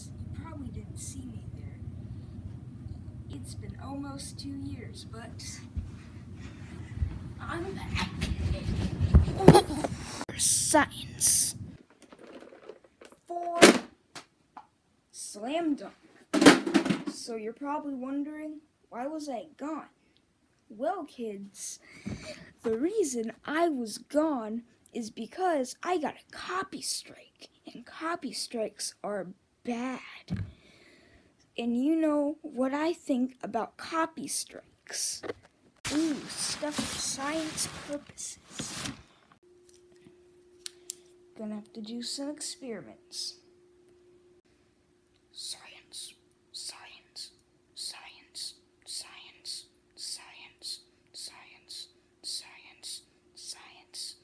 you probably didn't see me there. It's been almost two years, but I'm back. For Science. For slam dunk. So you're probably wondering, why was I gone? Well, kids, the reason I was gone is because I got a copy strike, and copy strikes are bad. And you know what I think about copy strikes. Ooh, stuff for science purposes. Gonna have to do some experiments. Science, science, science, science, science, science, science, science.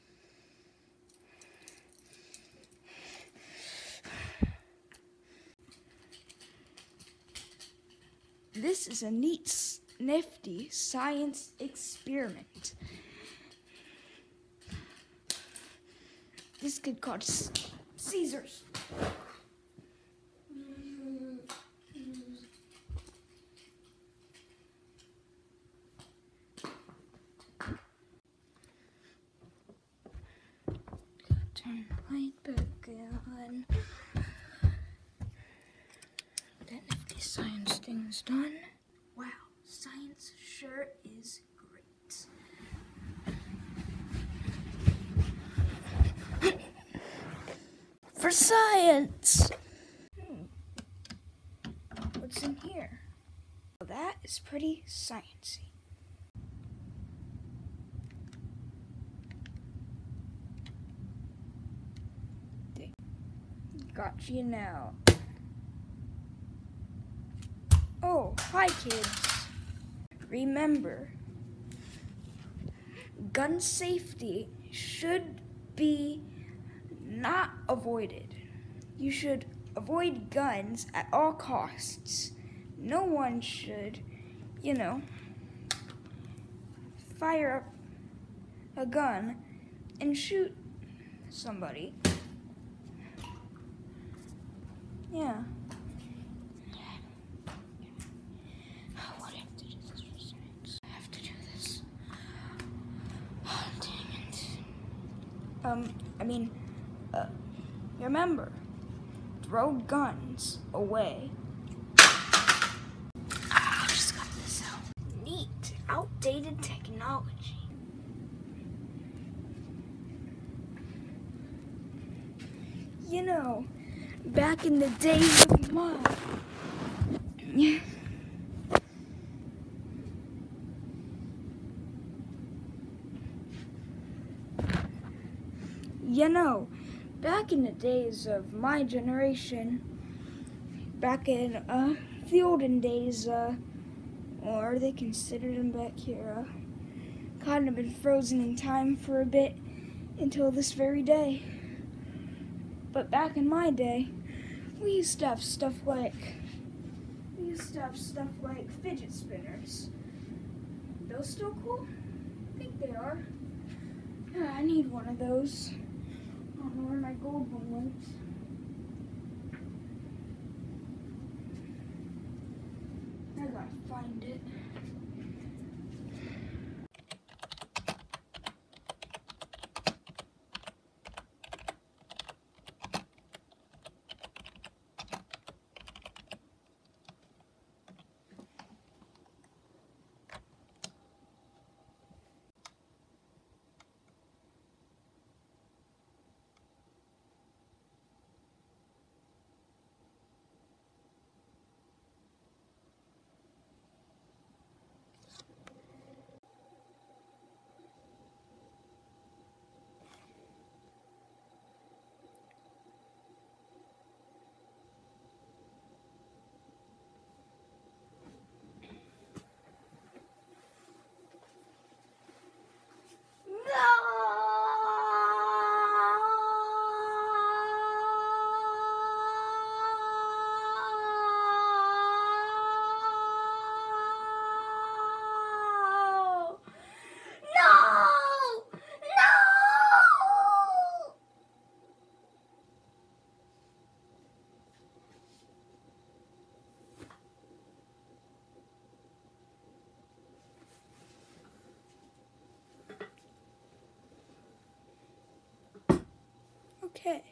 This is a neat, nifty science experiment. This could cause Caesars. Turn the light back on. Nifty science thing's done. Wow, science sure is great. For science! What's in here? Well, that is pretty sciencey. Got you now. Oh, hi kids. Remember, gun safety should be not avoided. You should avoid guns at all costs. No one should, you know, fire up a gun and shoot somebody. Yeah. What I have to do this for science? I have to do this. Oh, dang it. Um, I mean, uh, remember, throw guns away. I just got this out. Neat, outdated technology. You know, back in the days of mine. You know, back in the days of my generation, back in uh, the olden days, uh, or they considered them back here, uh, kind of been frozen in time for a bit until this very day. But back in my day, we used to have stuff like we used to have stuff like fidget spinners. Those still cool? I think they are. Yeah, I need one of those. I don't know where my gold one went. I gotta find it. Okay.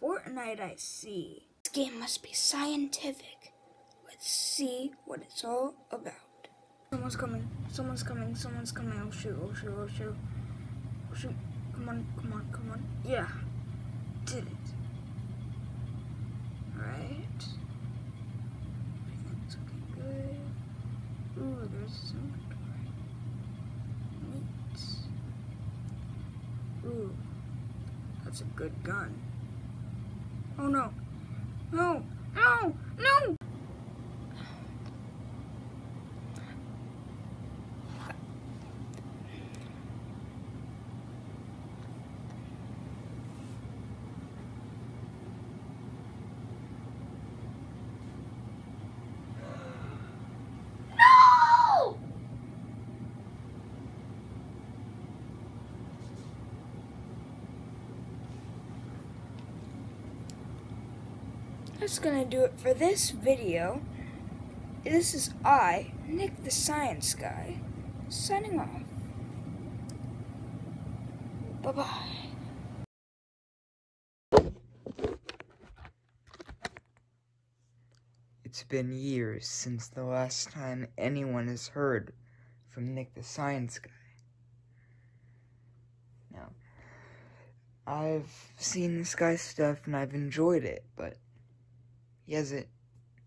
Fortnite I see. This game must be scientific. Let's see what it's all about. Someone's coming. Someone's coming. Someone's coming. Oh shoot. Oh shoot. Oh shoot. Oh shoot. Come on. Come on. Come on. Yeah. Did it. Alright. Everything's looking good. Ooh, there's some Neat. Ooh. That's a good gun. Oh no. No. No. No. No! That's gonna do it for this video. This is I, Nick the Science Guy, signing off. Bye bye. It's been years since the last time anyone has heard from Nick the Science Guy. Now, I've seen this guy's stuff and I've enjoyed it, but he hasn't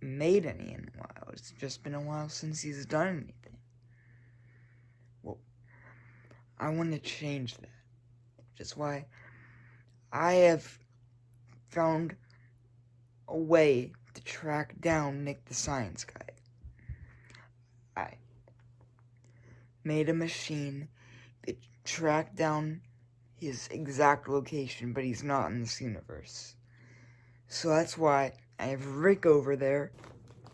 made any in a while. It's just been a while since he's done anything. Well, I want to change that. Which is why I have found a way to track down Nick the Science Guy. I made a machine that tracked down his exact location, but he's not in this universe. So that's why I have Rick over there.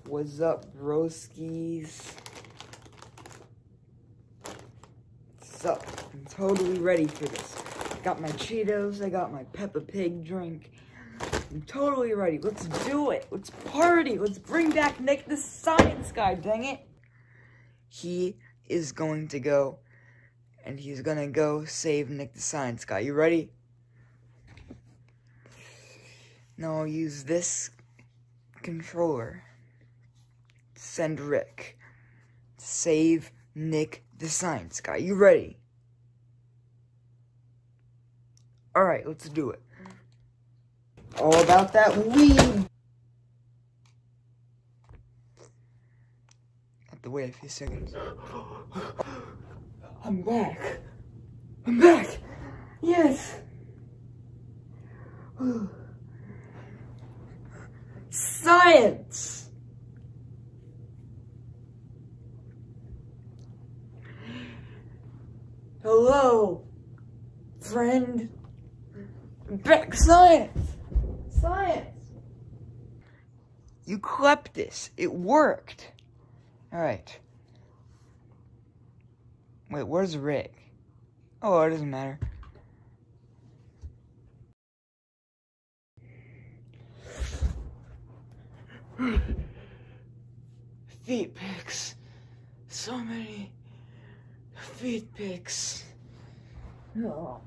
What's up, broskies? Up? I'm totally ready for this. I got my Cheetos, I got my Peppa Pig drink. I'm totally ready. Let's do it. Let's party. Let's bring back Nick the Science Guy, dang it. He is going to go, and he's gonna go save Nick the Science Guy. You ready? Now I'll use this controller. Send Rick. Save Nick the Science Guy. You ready? Alright, let's do it. All about that weed. Have to wait a few seconds. I'm back. I'm back. Yes. Science. Hello, friend. Back science. Science. You clept this. It worked. Alright. Wait, where's Rick? Oh, it doesn't matter. Feet pics. So many feet pics. Oh.